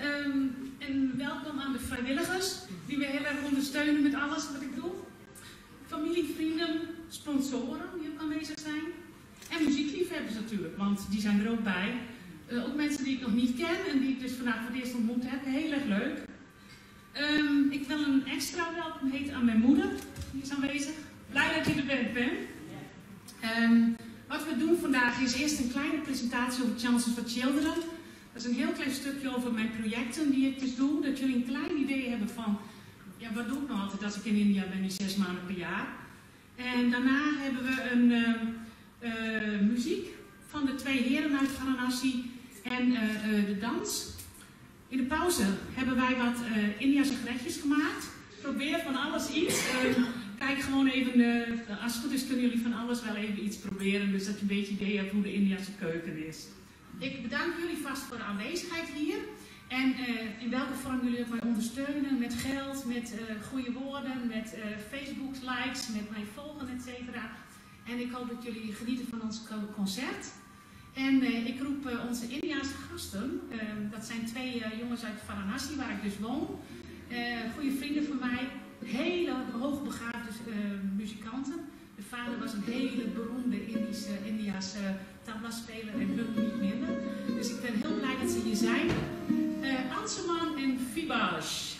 Ehm, en welkom aan de vrijwilligers die me heel erg ondersteunen met alles wat ik doe. Familie, vrienden, sponsoren die ook aanwezig zijn. En muziekliefhebbers natuurlijk, want die zijn er ook bij. Eh, ook mensen die ik nog niet ken en die ik dus vandaag voor het eerst ontmoet heb. Heel erg leuk. Ehm, ik wil een extra welkom heten aan mijn moeder. Die is aanwezig. Blij dat je er bent, Ben. Ehm, wat we doen vandaag is eerst een kleine presentatie over Chances for Children. Dat is een heel klein stukje over mijn projecten die ik dus doe. Dat jullie een klein idee hebben van, ja, wat doe ik nou altijd als ik in India ben, die zes maanden per jaar. En daarna hebben we een uh, uh, muziek van de twee heren uit Varanasi en uh, de dans. In de pauze hebben wij wat Indiase gerechtjes gemaakt. Probeer van alles iets. kijk gewoon even, als het goed is kunnen jullie van alles wel even iets proberen. Dus dat je een beetje idee hebt hoe de Indiase keuken is. Ik bedank jullie vast voor de aanwezigheid hier. En uh, in welke vorm jullie mij ondersteunen, met geld, met uh, goede woorden, met uh, Facebook likes, met mij volgen, et cetera. En ik hoop dat jullie genieten van ons concert. En ik roep onze Indiaanse gasten, dat zijn twee jongens uit Varanasi, waar ik dus woon. goede vrienden van mij, hele hoogbegaafde muzikanten. De vader was een hele beroemde collega's eh, tabla spelen en hun niet minder. Dus ik ben heel blij dat ze hier zijn. Uh, Anseman en Fibas.